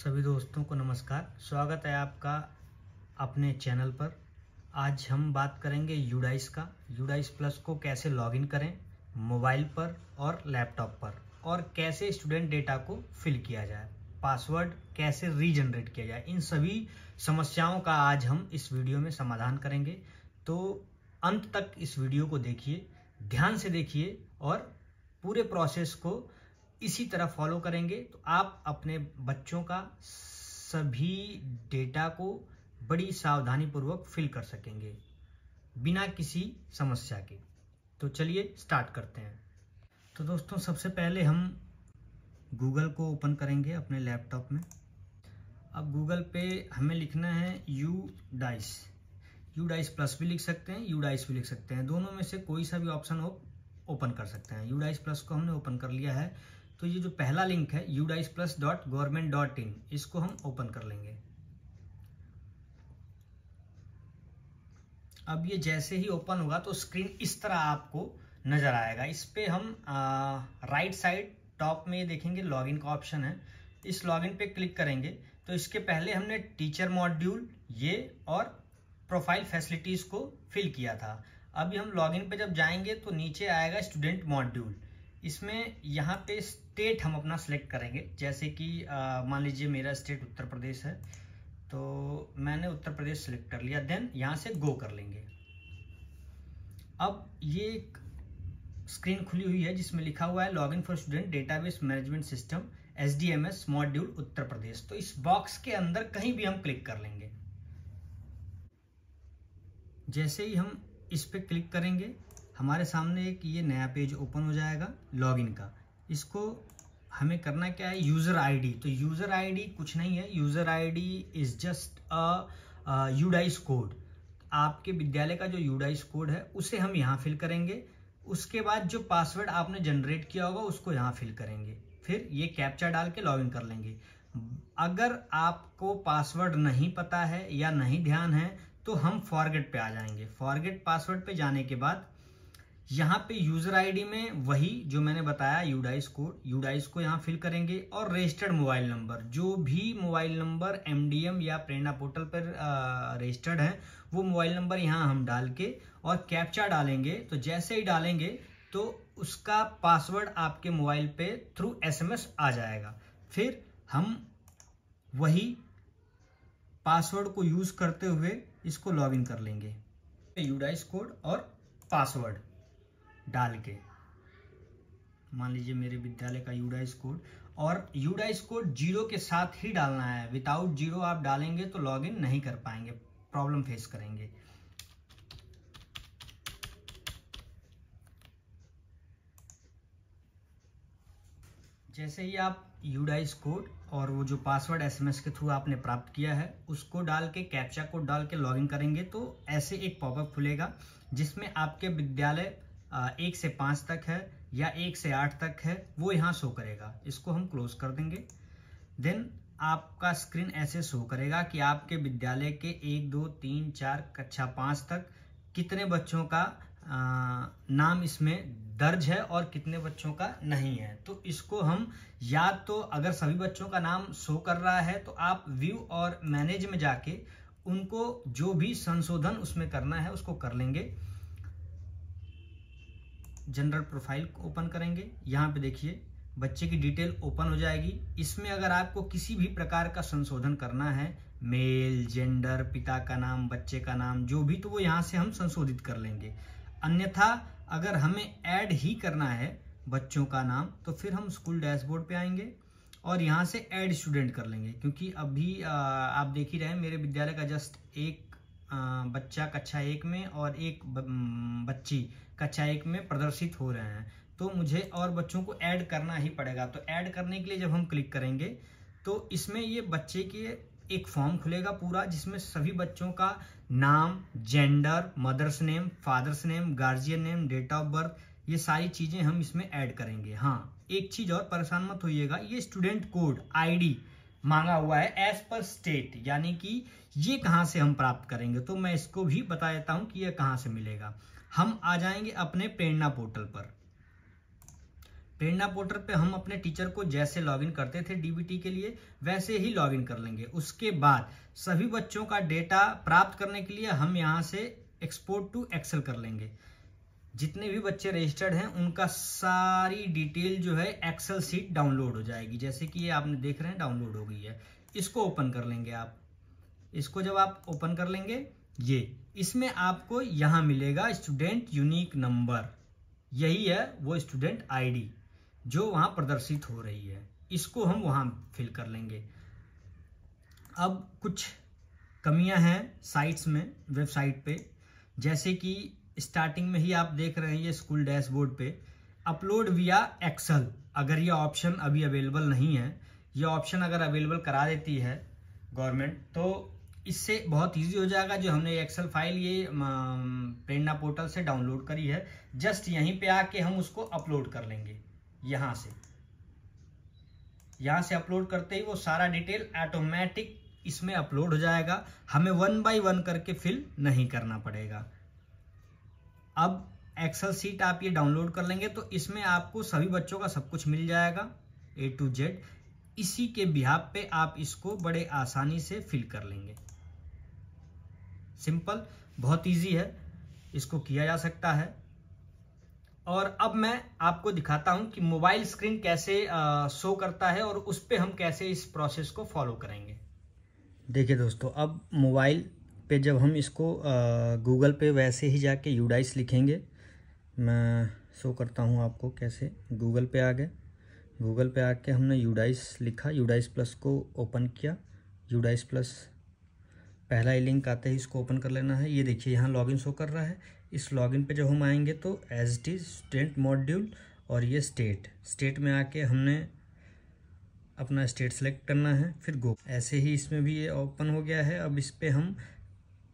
सभी दोस्तों को नमस्कार। स्वागत है आपका अपने चैनल पर। आज हम बात करेंगे यूडाइस का। यूडाइस प्लस को कैसे लॉगिन करें मोबाइल पर और लैपटॉप पर और कैसे स्टूडेंट डेटा को फिल किया जाए पासवर्ड कैसे रीजनरेट किया जाए, इन सभी समस्याओं का आज हम इस वीडियो में समाधान करेंगे। तो अंत तक इस वीडियो को देखिए, ध्यान से देखिए और पूरे प्रोसेस को इसी तरह फॉलो करेंगे। तो आप अपने बच्चों का सभी डेटा को बड़ी सावधानी पूर्वक फिल कर सकेंगे, बिना किसी समस्या के। तो चलिए स्टार्ट करते हैं। तो दोस्तों, सबसे पहले हम गूगल को ओपन करेंगे अपने लैपटॉप में। अब गूगल पे हमें लिखना है U DISE U DISE plus भी लिख सकते हैं यू डाइस भी लिख सकते हैं। दोनों में से कोई सा भी ऑप्शन हो ओपन कर सकते हैं। यू डाइस प्लस को हमने ओपन कर लिया है। तो ये जो पहला लिंक है U plus dot government dot in इसको हम ओपन कर लेंगे। अब ये जैसे ही ओपन होगा तो स्क्रीन इस तरह आपको नज़र आएगा। इस पे हम आ, राइट साइड टॉप में देखेंगे लॉगिन का ऑप्शन है। इस लॉगिन पे क्लिक करेंगे तो इसके पहले हमने टीचर मॉड्यूल ये और प्रोफ़ाइल फैसिलिटीज़ को फिल किया था। अभी हम लॉगिन पे जब जाएँगे तो नीचे आएगा स्टूडेंट मॉड्यूल इसमें यहाँ पे स्टेट हम अपना सिलेक्ट करेंगे। जैसे कि मान लीजिए मेरा स्टेट उत्तर प्रदेश है तो मैंने उत्तर प्रदेश सिलेक्ट कर लिया देन यहाँ से गो कर लेंगे। अब ये एक स्क्रीन खुली हुई है जिसमें लिखा हुआ है login for student database management system S D M S module Uttar Pradesh. तो इस बॉक्स के अंदर कहीं भी हम क्लिक कर लेंगे। जैसे ही हम इस पर क्लिक करेंगे हमारे सामने एक ये नया पेज ओपन हो जाएगा लॉगिन का। इसको हमें करना क्या है? User ID. तो यूज़र आईडी कुछ नहीं है। User ID is just a UDISE code. आपके विद्यालय का जो यूडाइस कोड है, उसे हम यहाँ फिल करेंगे। उसके बाद जो पासवर्ड आपने जनरेट किया होगा, उसको यहाँ फिल करेंगे। फिर ये कैप्चा डाल के लॉगिन कर लेंगे। अगर आपको पासवर्ड नहीं पता है या नहीं ध्यान है तो हम फॉरगेट पे आ जाएँगे। फॉरगेट पासवर्ड पे जाने के बाद यहाँ पे यूज़र आईडी में वही जो मैंने बताया यूडाइस कोड यूडाइस को यहाँ फिल करेंगे और रजिस्टर्ड मोबाइल नंबर जो भी मोबाइल नंबर एमडीएम या प्रेरणा पोर्टल पर रजिस्टर्ड है, वो मोबाइल नंबर यहाँ हम डाल के और कैप्चा डालेंगे। तो जैसे ही डालेंगे तो उसका पासवर्ड आपके मोबाइल पे थ्रू एसएमएस आ जाएगा। फिर हम वही पासवर्ड को यूज़ करते हुए इसको लॉगिन कर लेंगे। यूडाइस कोड और पासवर्ड डाल के। मान लीजिए मेरे विद्यालय का यूडाइस कोड और यूडाइस कोड ज़ीरो के साथ ही डालना है। विदाउट ज़ीरो आप डालेंगे तो लॉगिन नहीं कर पाएँगे। प्रॉब्लम फेस करेंगे। जैसे ही आप यूडाइस कोड और वो जो पासवर्ड एसएमएस के थ्रू आपने प्राप्त किया है, उसको डाल के कैप्चा कोड डाल के लॉगिन करेंगे तो ऐसे एक पॉपअप खुलेगा, जिसमें आपके विद्यालय एक से पाँच तक है या एक से आठ तक है, वो यहाँ शो करेगा। इसको हम क्लोज कर देंगे। देन आपका स्क्रीन ऐसे शो करेगा कि आपके विद्यालय के एक, दो, तीन, चार कक्षा पाँच तक कितने बच्चों का नाम इसमें दर्ज है और कितने बच्चों का नहीं है। तो इसको हम या तो अगर सभी बच्चों का नाम शो कर रहा है तो आप व्यू और मैनेज में जाके उनको जो भी संशोधन उसमें करना है, उसको कर लेंगे। जनरल प्रोफ़ाइल ओपन करेंगे। यहाँ पे देखिए, बच्चे की डिटेल ओपन हो जाएगी। इसमें अगर आपको किसी भी प्रकार का संशोधन करना है, मेल, जेंडर, पिता का नाम, बच्चे का नाम, जो भी तो वो यहाँ से हम संशोधित कर लेंगे। अन्यथा, अगर हमें ऐड ही करना है बच्चों का नाम तो फिर हम स्कूल डैशबोर्ड पे आएँगे और यहाँ से ऐड स्टूडेंट कर लेंगे। क्योंकि अभी आप देख ही रहे हैं, मेरे विद्यालय का जस्ट एक बच्चा कक्षा एक में और एक बच्ची कक्षा एक में प्रदर्शित हो रहे हैं। तो मुझे और बच्चों को ऐड करना ही पड़ेगा। तो ऐड करने के लिए जब हम क्लिक करेंगे तो इसमें ये बच्चे के एक फॉर्म खुलेगा पूरा, जिसमें सभी बच्चों का नाम, gender, mother's name, father's name, guardian name, date of birth, ये सारी चीज़ें हम इसमें ऐड करेंगे। हाँ एक चीज़ और परेशान मत होइएगा, ये स्टूडेंट कोड, आईडी। मांगा हुआ है एज पर स्टेट यानी कि ये कहाँ से हम प्राप्त करेंगे? तो मैं इसको भी बता देता हूँ कि यह कहाँ से मिलेगा। हम आ जाएँगे अपने प्रेरणा पोर्टल पर। प्रेरणा पोर्टल पे हम अपने टीचर को जैसे लॉगिन करते थे डीबीटी के लिए, वैसे ही लॉगिन कर लेंगे। उसके बाद सभी बच्चों का डेटा प्राप्त करने के लिए हम यहाँ से एक्सपोर्ट टू एक्सेल कर लेंगे। जितने भी बच्चे रजिस्टर्ड हैं, उनका सारी डिटेल जो है एक्सेल सीट डाउनलोड हो जाएगी। जैसे कि ये आपने देख रहे हैं डाउनलोड हो गई है। इसको ओपन कर लेंगे आप। इसको जब आप ओपन कर लेंगे, ये। इसमें आपको यहाँ मिलेगा स्टूडेंट यूनिक नंबर यही है वो स्टूडेंट आईडी जो वहाँ प्रदर्शित हो रही है। इसको हम वहाँ फिल कर लेंगे। अब कुछ कमियाँ हैं साइट्स में वेबसाइट पे। जैसे कि स्टार्टिंग में ही आप देख रहे हैं ये स्कूल डैशबोर्ड पे अपलोड विया एक्सल अगर ये ऑप्शन अभी अवेलेबल नहीं है, ये ऑप्शन अगर अवेलेबल करा देती है गवर्नमेंट तो इससे बहुत इजी हो जाएगा जो हमने एक्सेल फ़ाइल ये प्रेरणा पोर्टल से डाउनलोड करी है। जस्ट यहीं पे आके हम उसको अपलोड कर लेंगे। यहाँ से। यहाँ से अपलोड करते ही वो सारा डिटेल ऑटोमेटिक इसमें अपलोड हो जाएगा। हमें वन बाय वन करके फिल नहीं करना पड़ेगा। अब एक्सेल सीट आप ये डाउनलोड कर लेंगे तो इसमें आपको सभी बच्चों का सब कुछ मिल जाएगा ए टू जेड इसी के बिहाब पे आप इसको बड़े आसानी से फिल कर लेंगे। सिंपल बहुत इजी है। इसको किया जा सकता है। और अब मैं आपको दिखाता हूँ कि मोबाइल स्क्रीन कैसे शो करता है और उस पर हम कैसे इस प्रोसेस को फॉलो करेंगे। देखिए दोस्तों, अब मोबाइल पे जब हम इसको गूगल पे वैसे ही जाके यूडाइस लिखेंगे, मैं शो करता हूँ आपको कैसे गूगल पे आ गए। गूगल पे आके हमने यूडाइस लिखा यूडाइस प्लस को ओपन किया। यूडाइस प्लस पहला ही लिंक आते ही, इसको ओपन कर लेना है। ये देखिए, यहाँ लॉगिन शो कर रहा है। इस लॉगिन पे जब हम आएँगे तो एज टी स्टूडेंट मॉड्यूल और ये स्टेट स्टेट में आके हमने अपना स्टेट सेलेक्ट करना है, फिर गो ऐसे ही इसमें भी ये ओपन हो गया है। अब इस पर हम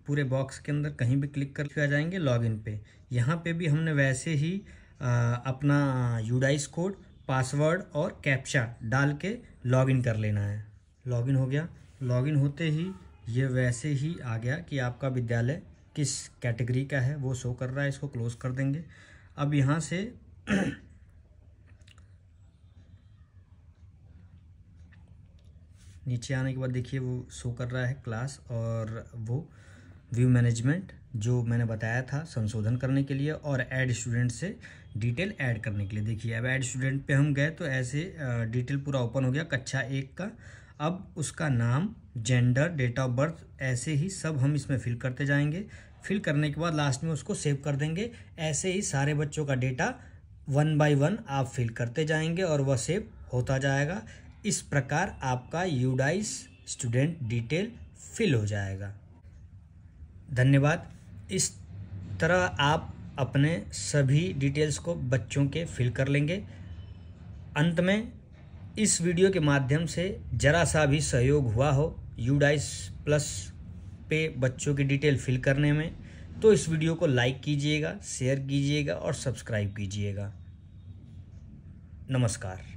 पूरे बॉक्स के अंदर कहीं भी क्लिक कर आ जाएँगे लॉगिन पे। यहाँ पे भी हमने वैसे ही आ, अपना यूडाइस कोड पासवर्ड और कैप्चा डाल के लॉगिन कर लेना है। लॉगिन हो गया। लॉगिन होते ही ये वैसे ही आ गया कि आपका विद्यालय किस कैटेगरी का है वो शो कर रहा है इसको क्लोज कर देंगे। अब यहाँ से नीचे आने के बाद देखिए वो शो कर रहा है क्लास और वो व्यू मैनेजमेंट, जो मैंने बताया था संशोधन करने के लिए और ऐड स्टूडेंट से डिटेल ऐड करने के लिए। देखिए, अब ऐड स्टूडेंट पे हम गए तो ऐसे डिटेल पूरा ओपन हो गया, कक्षा एक का। अब उसका नाम, जेंडर, डेट ऑफ़ बर्थ, ऐसे ही सब हम इसमें फिल करते जाएँगे। फिल करने के बाद लास्ट में उसको सेव कर देंगे। ऐसे ही सारे बच्चों का डेटा वन बाय वन आप फिल करते जाएँगे और वह सेव होता जाएगा। इस प्रकार आपका यूडाइस स्टूडेंट डिटेल फिल हो जाएगा। धन्यवाद। इस तरह आप अपने सभी डिटेल्स को बच्चों के फिल कर लेंगे। अंत में, इस वीडियो के माध्यम से ज़रा सा भी सहयोग हुआ हो यूडाइस प्लस पे बच्चों की डिटेल फिल करने में तो इस वीडियो को लाइक कीजिएगा शेयर कीजिएगा और सब्सक्राइब कीजिएगा। नमस्कार।